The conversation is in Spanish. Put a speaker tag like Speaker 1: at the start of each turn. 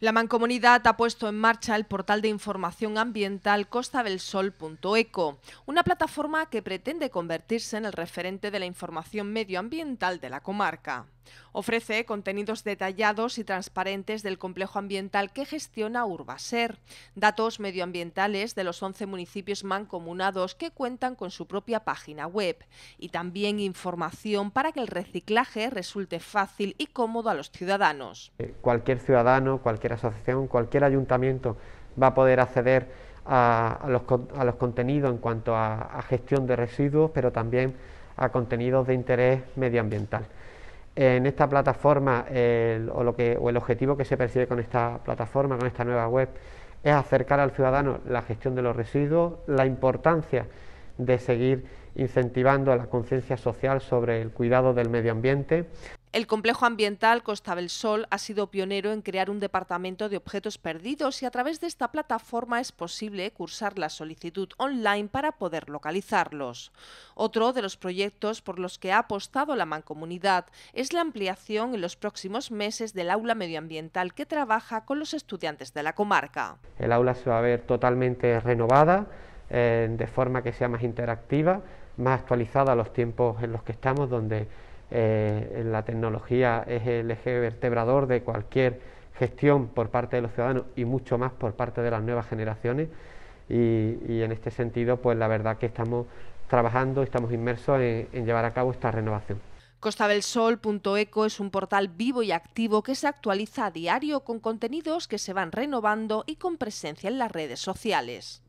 Speaker 1: La Mancomunidad ha puesto en marcha el portal de información ambiental costabelsol.eco, una plataforma que pretende convertirse en el referente de la información medioambiental de la comarca. Ofrece contenidos detallados y transparentes del complejo ambiental que gestiona Urbaser, datos medioambientales de los 11 municipios mancomunados que cuentan con su propia página web y también información para que el reciclaje resulte fácil y cómodo a los ciudadanos.
Speaker 2: Eh, cualquier ciudadano, cualquier asociación, cualquier ayuntamiento va a poder acceder a, los, contenidos en cuanto a gestión de residuos, pero también a contenidos de interés medioambiental. En esta plataforma, el, o, lo que, o el objetivo que se persigue con esta plataforma, con esta nueva web, es acercar al ciudadano la gestión de los residuos, la importancia de seguir incentivando la conciencia social sobre el cuidado del medio ambiente.
Speaker 1: El complejo ambiental Costa del Sol ha sido pionero en crear un departamento de objetos perdidos y a través de esta plataforma es posible cursar la solicitud online para poder localizarlos. Otro de los proyectos por los que ha apostado la mancomunidad es la ampliación en los próximos meses del aula medioambiental que trabaja con los estudiantes de la comarca.
Speaker 2: El aula se va a ver totalmente renovada, eh, de forma que sea más interactiva, más actualizada a los tiempos en los que estamos, donde eh, la tecnología es el eje vertebrador de cualquier gestión por parte de los ciudadanos y mucho más por parte de las nuevas generaciones y, en este sentido pues la verdad que estamos trabajando, estamos inmersos en, en llevar a cabo esta renovación.
Speaker 1: Costabelsol.eco es un portal vivo y activo que se actualiza a diario con contenidos que se van renovando y con presencia en las redes sociales.